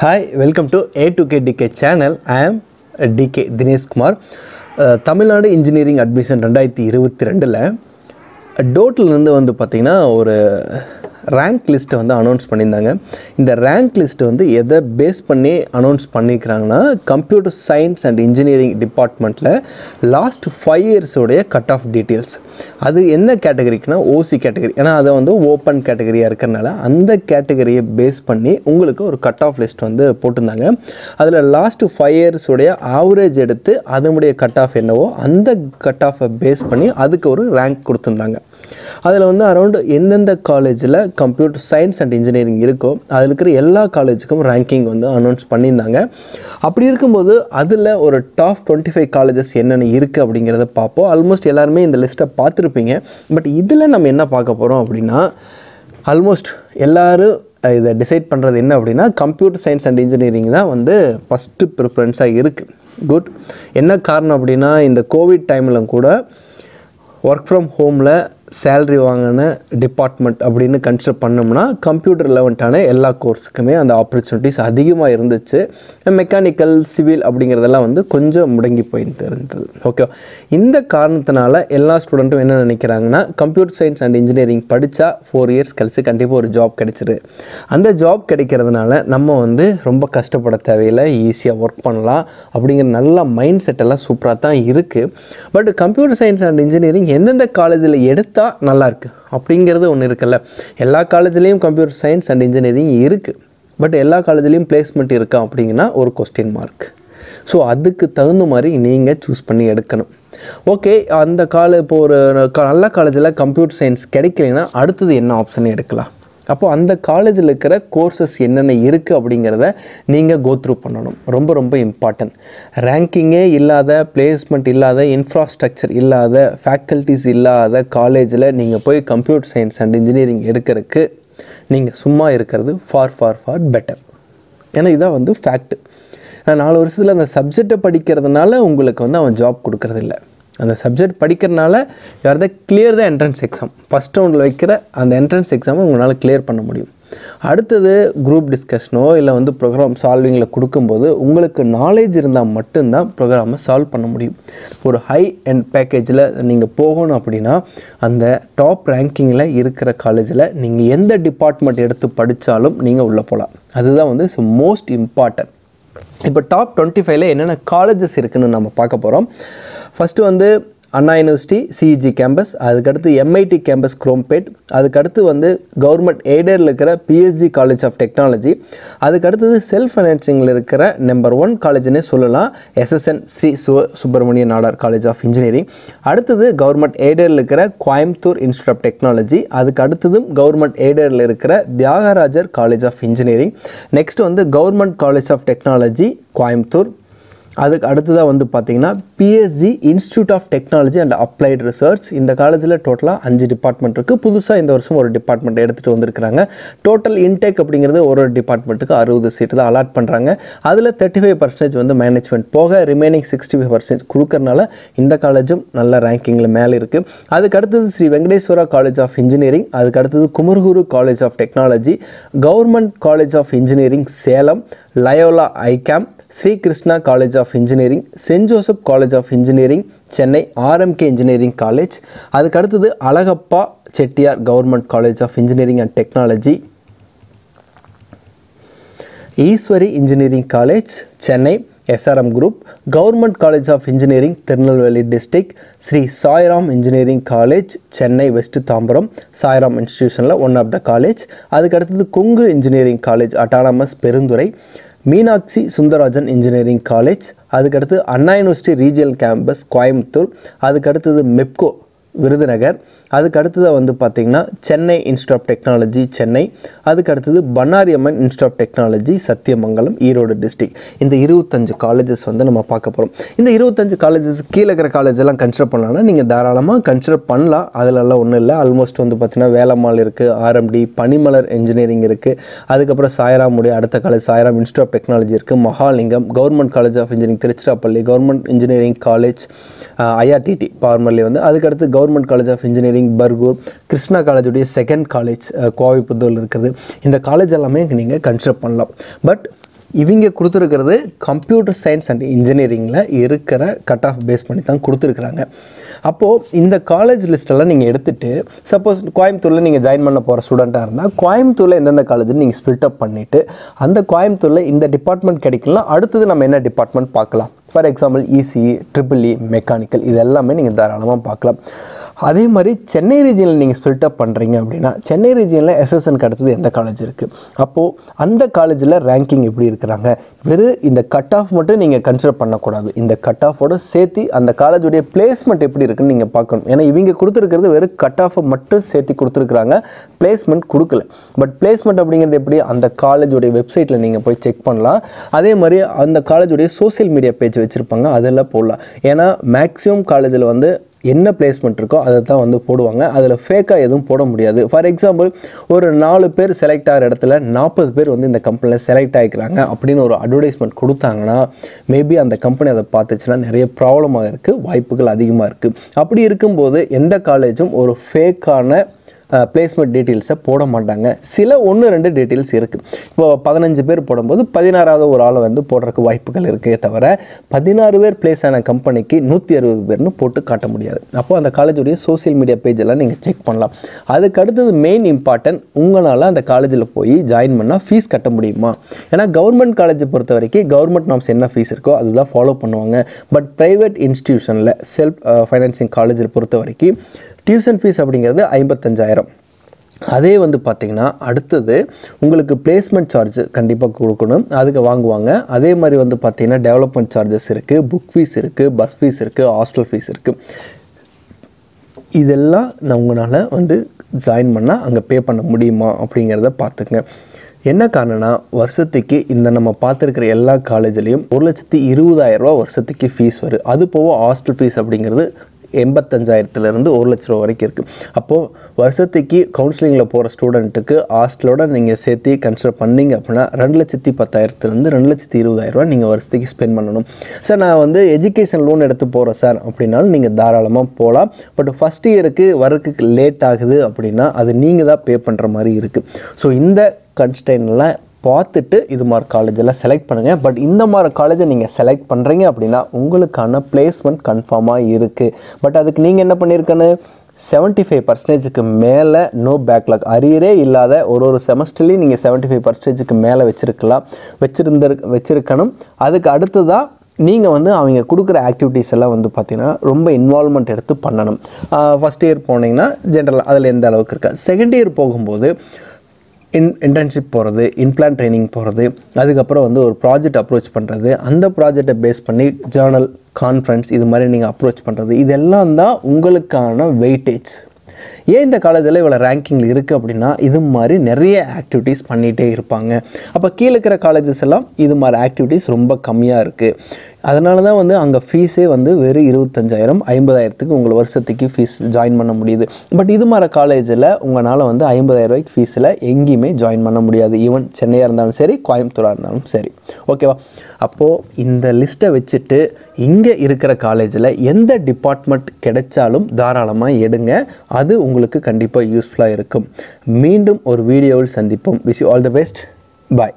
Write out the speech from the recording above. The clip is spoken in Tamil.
Hi welcome to A to K TK channel I am TK Dineshkumar Tamil Nadu engineering admission ரெண்டாயிரத்தி இருபத்தி ரெண்டில் டோட்டிலேருந்து வந்து பார்த்திங்கன்னா ஒரு ரேங்க் லிஸ்ட்டை வந்து அனௌன்ஸ் பண்ணியிருந்தாங்க. இந்த ரேங்க் லிஸ்ட்டு வந்து எதை பேஸ் பண்ணி அனௌன்ஸ் பண்ணியிருக்கிறாங்கன்னா கம்ப்யூட்டர் சயின்ஸ் அண்ட் இன்ஜினியரிங் டிபார்ட்மெண்ட்டில் லாஸ்ட் ஃபைவ் இயர்ஸோடைய கட் ஆஃப் டீட்டெயில்ஸ் அது என்ன கேட்டகரிக்குன்னா ஓசி கேட்டகரி ஏன்னா அதை வந்து ஓப்பன் கேட்டகரியாக இருக்கிறனால அந்த கேட்டகரியை பேஸ் பண்ணி உங்களுக்கு ஒரு கட் ஆஃப் லிஸ்ட் வந்து போட்டிருந்தாங்க. அதில் லாஸ்ட் ஃபைவ் இயர்ஸுடைய ஆவரேஜ் எடுத்து அதனுடைய கட் ஆஃப் என்னவோ அந்த கட் ஆஃபை பேஸ் பண்ணி அதுக்கு ஒரு ரேங்க் கொடுத்துருந்தாங்க. அதில் வந்து அரௌண்ட் எந்தெந்த காலேஜில் கம்ப்யூட்டர் சயின்ஸ் அண்ட் இன்ஜினியரிங் இருக்கோ அதில் இருக்கிற எல்லா காலேஜுக்கும் ரேங்கிங் வந்து அனௌன்ஸ் பண்ணியிருந்தாங்க. அப்படி இருக்கும்போது அதில் ஒரு டாப் டுவெண்ட்டி ஃபைவ் காலேஜஸ் என்னென்ன இருக்குது அப்படிங்கிறத பார்ப்போம். ஆல்மோஸ்ட் எல்லாருமே இந்த லிஸ்ட்டை பார்த்துருப்பீங்க. பட் இதில் நம்ம என்ன பார்க்க போகிறோம் அப்படின்னா ஆல்மோஸ்ட் எல்லோரும் இதை டிசைட் பண்ணுறது என்ன அப்படின்னா கம்ப்யூட்டர் சயின்ஸ் அண்ட் இன்ஜினியரிங் தான் வந்து ஃபஸ்ட்டு ப்ரிஃபரன்ஸாக இருக்குது குட் என்ன காரணம் அப்படின்னா இந்த கோவிட் டைமில் கூட ஒர்க் ஃப்ரம் ஹோமில் சேல்ரி வாங்கின டிபார்ட்மெண்ட் அப்படின்னு கன்சிடர் பண்ணோம்னா கம்ப்யூட்டர் ரிலவெண்ட்டான எல்லா கோர்ஸுக்குமே அந்த ஆப்பர்ச்சுனிட்டிஸ் அதிகமாக இருந்துச்சு. மெக்கானிக்கல் சிவில் அப்படிங்கிறதெல்லாம் வந்து கொஞ்சம் முடங்கி போயிட்டு இருந்தது ஓகே இந்த காரணத்தினால எல்லா ஸ்டூடெண்ட்டும் என்ன நினைக்கிறாங்கன்னா கம்ப்யூட்டர் சயின்ஸ் அண்ட் இன்ஜினியரிங் படித்தா ஃபோர் இயர்ஸ் கழிச்சு கண்டிப்பாக ஒரு ஜாப் கிடைச்சிரு. அந்த ஜாப் கிடைக்கிறதுனால நம்ம வந்து ரொம்ப கஷ்டப்பட தேவையில்லை ஈஸியாக ஒர்க் பண்ணலாம் அப்படிங்கிற நல்ல மைண்ட் செட்டெல்லாம் சூப்பராக தான் இருக்குது but computer science and engineering எந்தெந்த காலேஜில் எடுத்த நல்லா நல்லாயிருக்கு அப்படிங்கிறது ஒன்று இருக்குல்ல. எல்லா காலேஜ்லேயும் கம்ப்யூட்டர் சயின்ஸ் அண்ட் இன்ஜினியரிங் இருக்குது பட் எல்லா காலேஜ்லேயும் பிளேஸ்மெண்ட் இருக்கா அப்படிங்கன்னா ஒரு கொஸ்டின் மார்க் ஸோ அதுக்கு தகுந்த மாதிரி நீங்கள் சூஸ் பண்ணி எடுக்கணும். ஓகே அந்த கால இப்போ ஒரு க- நல்ல காலேஜில் கம்ப்யூட்டர் சயின்ஸ் கிடைக்கலைன்னா அடுத்தது என்ன ஆப்ஷன் எடுக்கலாம்? அப்போது அந்த காலேஜில் இருக்கிற கோர்சஸ் என்னென்ன இருக்குது அப்படிங்கிறத நீங்கள் கோத்ரூ பண்ணணும். ரொம்ப ரொம்ப இம்பார்ட்டன்ட் ரேங்கிங்கே இல்லாத பிளேஸ்மெண்ட் இல்லாத இன்ஃப்ராஸ்ட்ரக்சர் இல்லாத ஃபேக்கல்ட்டிஸ் இல்லாத காலேஜில் நீங்கள் போய் கம்ப்யூட்டர் சயின்ஸ் அண்ட் இன்ஜினியரிங் எடுக்கிறதுக்கு நீங்கள் சும்மா இருக்கிறது ஃபார் ஃபார் ஃபார் பெட்டர் ஏன்னா இதான் வந்து ஃபேக்ட் நாலு வருஷத்தில் அந்த சப்ஜெக்டை படிக்கிறதுனால உங்களுக்கு வந்து அவன் ஜாப் கொடுக்கறதில்ல. அந்த சப்ஜெக்ட் படிக்கிறனால யார் தான் clear the entrance exam first ரவுண்டில் வைக்கிற அந்த என்ட்ரன்ஸ் எக்ஸாமை உங்களால் கிளியர் பண்ண முடியும். அடுத்தது குரூப் டிஸ்கஷனோ இல்லை வந்து ப்ரோக்ராம் சால்விங்கில் கொடுக்கும்போது உங்களுக்கு நாலேஜ் இருந்தால் மட்டும்தான் ப்ரோக்ராமை சால்வ் பண்ண முடியும். ஒரு ஹை அண்ட் பேக்கேஜில் நீங்கள் போகணும் அப்படின்னா அந்த டாப் ரேங்கிங்கில் இருக்கிற காலேஜில் நீங்கள் எந்த டிபார்ட்மெண்ட் எடுத்து படித்தாலும் நீங்கள் உள்ளே போகலாம் அதுதான் வந்து மோஸ்ட் இம்பார்ட்டன்ட் இப்போ டாப் டுவெண்ட்டி ஃபைவ்ல என்னென்ன காலேஜஸ் இருக்குதுன்னு நம்ம பார்க்க போகிறோம் ஃபஸ்ட்டு வந்து அண்ணா யூனிவர்சிட்டி சிஇஜி கேம்பஸ் அதுக்கடுத்து எம்ஐடி கேம்பஸ் குரோம்பேட் அதுக்கடுத்து வந்து கவர்மெண்ட் எய்டரில் இருக்கிற பிஎஸ்ஜி காலேஜ் ஆஃப் டெக்னாலஜி அதுக்கடுத்தது செல்ஃப் ஃபைனான்சிங்கில் இருக்கிற நம்பர் ஒன் காலேஜ்னே சொல்லலாம். SSN Sri Siva Subramaniya Nadar college of engineering அடுத்தது கவர்மெண்ட் எய்டரில் இருக்கிற கோயம்புத்தூர் இன்ஸ்டியூட் ஆஃப் டெக்னாலஜி அதுக்கு அடுத்ததும் கவர்மெண்ட் எய்டரில் இருக்கிற Thiagarajar college of engineering next வந்து government college of technology Coimbatore அதுக்கு அடுத்ததாக வந்து பார்த்திங்கன்னா PSG institute of technology and applied research இந்த காலேஜில் டோட்டலாக அஞ்சு டிபார்ட்மெண்ட் இருக்குது புதுசாக இந்த வருஷம் ஒரு டிபார்ட்மெண்ட் எடுத்துகிட்டு வந்திருக்கிறாங்க. டோட்டல் இன்டேக் அப்படிங்கிறது ஒரு ஒரு டிபார்ட்மெண்ட்டுக்கு அறுபது சீட்டு தான் அலாட் பண்ணுறாங்க அதில் தேர்ட்டி ஃபைவ் பர்சன்டேஜ் வந்து மேனேஜ்மெண்ட் போக ரிமைனிங் சிக்ஸ்டி ஃபைவ் பர்சன்டேஜ் கொடுக்கறனால இந்த காலேஜும் நல்ல ரேங்கிங்கில் மேலே இருக்குது அதுக்கு அடுத்தது Sri Venkateswara college of engineering அதுக்கு அடுத்தது Kumaraguru college of technology government college of engineering Salem. Loyola ICAM Sri Krishna college of engineering saint Joseph college of engineering Chennai RMK engineering college அதுக்கு அடுத்தது Alagappa Chettiar government college of engineering and technology Easwari engineering college Chennai SRM group government college of engineering Tirunelveli district Sri Sairam engineering college Chennai west Tambaram Sairam இன்ஸ்டிடியூஷனில் one of the college அதுக்கு அடுத்தது Kongu engineering college autonomous Perundurai Meenakshi Sundararajan engineering college அதுக்கடுத்து Anna university regional campus Coimbatore அதுக்கடுத்தது மெப்கோ விருதுநகர். அதுக்கு அடுத்ததாக வந்து பார்த்திங்கன்னா Chennai institute of technology Chennai. அதுக்கு அடுத்தது Bannari Amman institute of technology Sathyamangalam Erode district இந்த இருபத்தஞ்சு காலேஜஸ் வந்து நம்ம பார்க்க போகிறோம் இந்த இருபத்தஞ்சு காலேஜஸ் கீழே இருக்கிற காலேஜ் எல்லாம் கன்சிடர் பண்ணலாம்னா நீங்கள் தாராளமாக கன்சிடர் பண்ணலாம். அதிலெல்லாம் ஒன்றும் இல்லை. ஆல்மோஸ்ட் வந்து பார்த்திங்கன்னா வேலம்மாள் இருக்குது ஆர்எம்டி பனிமலர் இன்ஜினியரிங் இருக்குது அதுக்கப்புறம் சாய்ராமுடைய அடுத்த college Sairam institute of technology இருக்குது Mahalingam government college of engineering Tiruchirappalli government engineering college IRTT formerly வந்து. அதுக்கடுத்து government college of engineering Bargur Krishna காலேஜுடைய second college கோவைப்புத்தூரில் இருக்குது. இந்த காலேஜ் எல்லாமே நீங்கள் கன்சிடர் பண்ணலாம். பட் இவங்க கொடுத்துருக்கிறது கம்ப்யூட்டர் சயின்ஸ் அண்ட் இன்ஜினியரிங்கில் இருக்கிற கட் ஆஃப் பேஸ் பண்ணி தான் கொடுத்துருக்குறாங்க. அப்போது இந்த காலேஜ் லிஸ்ட்டெல்லாம் நீங்கள் எடுத்துகிட்டு சப்போஸ் கோயம்புத்தூரில் நீங்கள் ஜாயின் பண்ண போகிற ஸ்டூடெண்ட்டாக இருந்தால் கோயம்புத்தூரில் எந்தெந்த காலேஜ் நீங்கள் ஸ்பில்ட் அப் பண்ணிவிட்டு அந்த கோயம்புத்தூரில் இந்த டிபார்ட்மெண்ட் கிடைக்கலாம் அடுத்தது நம்ம என்ன டிபார்ட்மெண்ட் பார்க்கலாம்? For example ECE triple E mechanical e, இது எல்லாமே நீங்கள் தாராளமாக பார்க்கலாம். அதே மாதிரி சென்னை ரீஜியனில் நீங்கள் ஸ்பில்ட் அப் பண்ணுறீங்க அப்படின்னா சென்னை ரீஜியனில் எஸ்எஸ்என் அடுத்தது எந்த காலேஜ் இருக்குது அப்போது அந்த காலேஜில் ரேங்கிங் எப்படி இருக்கிறாங்க? வெறும் இந்த கட் ஆஃப் மட்டும் நீங்கள் கன்சிடர் பண்ணக்கூடாது. இந்த கட் ஆஃபோட சேர்த்து அந்த காலேஜுடைய பிளேஸ்மெண்ட் எப்படி இருக்குன்னு நீங்கள் பார்க்கணும். ஏன்னா இவங்க கொடுத்துருக்கிறது வெறும் கட் ஆஃபை மட்டும் சேர்த்து கொடுத்துருக்குறாங்க. பிளேஸ்மெண்ட் கொடுக்கல. பட் பிளேஸ்மெண்ட் அப்படிங்கிறது எப்படி? அந்த காலேஜுடைய வெப்சைட்டில் நீங்கள் போய் செக் பண்ணலாம். அதே மாதிரி அந்த காலேஜுடைய சோஷியல் மீடியா பேஜ் வச்சுருப்பாங்க. அதெல்லாம் போடலாம். ஏன்னா மேக்ஸிமம் காலேஜில் வந்து என்ன பிளேஸ்மெண்ட் இருக்கோ அதை தான் வந்து போடுவாங்க. அதில் ஃபேக்காக எதுவும் போட முடியாது. ஃபார் எக்ஸாம்பிள் ஒரு நாலு பேர் செலக்ட் ஆகிற இடத்துல நாற்பது பேர் வந்து இந்த கம்பெனியில் செலக்ட் ஆகிக்கிறாங்க அப்படின்னு ஒரு அட்வர்டைஸ்மெண்ட் கொடுத்தாங்கன்னா மேபி அந்த கம்பெனி அதை பார்த்துச்சுன்னா நிறைய ப்ராப்ளமாக இருக்குது வாய்ப்புகள் அதிகமாக இருக்குது அப்படி இருக்கும்போது எந்த காலேஜும் ஒரு ஃபேக்கான பிளேஸ்மெண்ட் டீட்டெயில்ஸை போட மாட்டாங்க. சில ஒன்று ரெண்டு டீட்டெயில்ஸ் இருக்குது இப்போ பதினஞ்சு பேர் போடும்போது பதினாறாவது ஒரு ஆளை வந்து போடுறதுக்கு வாய்ப்புகள் இருக்கே தவிர பதினாறு பேர் பிளேஸ் ஆன கம்பெனிக்கு நூற்றி அறுபது பேர்னு போட்டு காட்ட முடியாது. அப்போ அந்த காலேஜுடைய சோஷியல் மீடியா பேஜ் எல்லாம் நீங்கள் செக் பண்ணலாம். அதுக்கு அடுத்தது மெயின் இம்பார்ட்டன்ட் உங்களால் அந்த காலேஜில் போய் ஜாயின் பண்ணால் ஃபீஸ் கட்ட முடியுமா? ஏன்னா கவர்மெண்ட் காலேஜை பொறுத்த வரைக்கும் கவர்மெண்ட் நாம்ஸ் என்ன ஃபீஸ் இருக்கோ அதுதான் ஃபாலோ பண்ணுவாங்க. பட் ப்ரைவேட் இன்ஸ்டிடியூஷனில் செல்ஃப் ஃபைனான்சிங் காலேஜில் பொறுத்த வரைக்கும் டியூஷன் ஃபீஸ் அப்படிங்கிறது ஐம்பத்தஞ்சாயிரம். அதே வந்து பார்த்திங்கன்னா அடுத்தது உங்களுக்கு பிளேஸ்மெண்ட் சார்ஜ் கண்டிப்பாக கொடுக்கணும். அதுக்கு வாங்குவாங்க. அதே மாதிரி வந்து பார்த்திங்கன்னா டெவலப்மெண்ட் சார்ஜஸ் இருக்குது புக் ஃபீஸ் இருக்குது பஸ் ஃபீஸ் இருக்குது ஹாஸ்டல் ஃபீஸ் இருக்குது இதெல்லாம் நான் உங்களால் வந்து ஜாயின் பண்ணால் அங்கே பே பண்ண முடியுமா அப்படிங்கிறத பார்த்துங்க என்ன காரணம்னா வருஷத்துக்கு இந்த நம்ம பார்த்துருக்கிற எல்லா காலேஜ்லேயும் ஒரு லட்சத்தி இருபதாயிரரூவா வருஷத்துக்கு ஃபீஸ் வரும். அது போக ஹாஸ்டல் ஃபீஸ் அப்படிங்கிறது எண்பத்தஞ்சாயிரத்துலேருந்து ஒரு லட்ச ரூபா வரைக்கும் இருக்குது அப்போது வருஷத்துக்கு கவுன்சிலிங்கில் போகிற ஸ்டூடெண்ட்டுக்கு ஹாஸ்டலோட நீங்கள் சேர்த்து கன்சிடர் பண்ணீங்க அப்படின்னா ரெண்டு லட்சத்தி பத்தாயிரத்துலேருந்து ரெண்டு லட்சத்தி இருபதாயிரரூவா நீங்கள் வருஷத்துக்கு ஸ்பெண்ட் பண்ணணும். சார் நான் வந்து எஜுகேஷன் லோன் எடுத்து போகிறேன் சார் அப்படின்னாலும் நீங்கள் தாராளமாக போகலாம் பட் ஃபஸ்ட் இயருக்கு வரக்கு லேட் ஆகுது அப்படின்னா அது நீங்கள் தான் பே பண்ணுற மாதிரி இருக்குது ஸோ இந்த கன்ஸ்டைன்லாம் பார்த்துட்டு இது மாதிரி காலேஜெல்லாம் செலக்ட் பண்ணுங்கள் பட் இந்த மாதிரி காலேஜை நீங்கள் செலக்ட் பண்ணுறீங்க அப்படின்னா உங்களுக்கான பிளேஸ்மெண்ட் கன்ஃபார்மாக இருக்குது பட் அதுக்கு நீங்கள் என்ன பண்ணியிருக்கணும் செவன்ட்டி ஃபைவ் பர்சன்டேஜுக்கு மேலே நோ பேக்லாக் அரியரே இல்லாத ஒரு ஒரு செமஸ்டர்லேயும் நீங்கள் செவன்ட்டி ஃபைவ் பர்சன்டேஜுக்கு மேலே வச்சுருக்கலாம். வச்சுருந்த வச்சுருக்கணும். அதுக்கு அடுத்ததாக நீங்கள் வந்து அவங்க கொடுக்குற ஆக்டிவிட்டீஸ் எல்லாம் வந்து பார்த்திங்கன்னா ரொம்ப இன்வால்மெண்ட் எடுத்து பண்ணணும். ஃபஸ்ட் இயர் போனீங்கன்னா ஜென்ரல் அதில் எந்த அளவுக்கு இருக்கா? செகண்ட் இயர் போகும்போது இன் இன்டர்ன்ஷிப் போகிறது இன்பிளான் ட்ரைனிங் போகிறது அதுக்கப்புறம் வந்து ஒரு ப்ராஜெக்ட் அப்ரோச் பண்ணுறது அந்த ப்ராஜெக்டை பேஸ் பண்ணி ஜேர்னல் கான்ஃபரன்ஸ் இது மாதிரி நீங்கள் அப்ரோச் பண்ணுறது இதெல்லாம் தான் உங்களுக்கான வெயிட்டேஜ் ஏன் இந்த காலேஜில் இவ்வளோ ரேங்கிங்கில் இருக்குது அப்படின்னா இது மாதிரி நிறைய ஆக்டிவிட்டீஸ் பண்ணிகிட்டே இருப்பாங்க. அப்போ கீழே இருக்கிற காலேஜஸ் எல்லாம் இது மாதிரி ஆக்டிவிட்டீஸ் ரொம்ப கம்மியாக இருக்குது அதனால தான் வந்து அங்கே ஃபீஸே வந்து வெறும் இருபத்தஞ்சாயிரம் ஐம்பதாயிரத்துக்கு உங்கள் வருஷத்துக்கு ஃபீஸ் ஜாயின் பண்ண முடியுது. பட் இது மாதிரி காலேஜில் உங்களால் வந்து ஐம்பதாயிரம் ரூபாய்க்கு ஃபீஸில் எங்கேயுமே ஜாயின் பண்ண முடியாது. ஈவன் சென்னையாக இருந்தாலும் சரி கோயம்புத்தூராக இருந்தாலும் சரி. ஓகேவா அப்போது இந்த லிஸ்ட்டை வச்சுட்டு இங்கே இருக்கிற காலேஜில் எந்த டிபார்ட்மெண்ட் கிடைச்சாலும் தாராளமாக எடுங்க. அது உங்களுக்கு கண்டிப்பாக யூஸ்ஃபுல்லாக இருக்கும். மீண்டும் ஒரு வீடியோவில் சந்திப்போம். Wish all the best bye